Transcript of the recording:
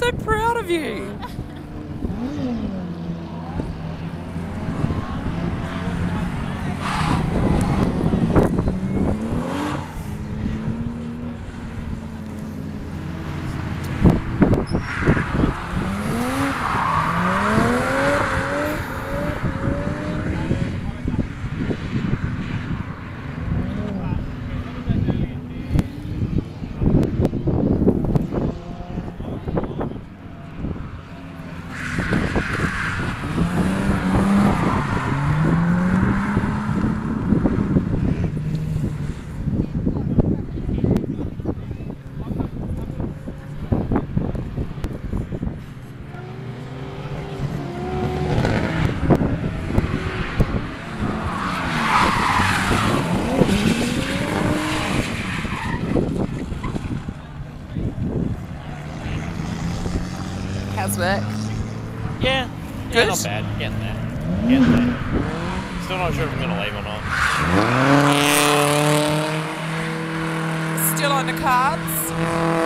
so proud of you. How's work? Yeah. Good? Yeah, not bad. Getting there. Getting there. Still not sure if I'm gonna leave or not. Still on the cards?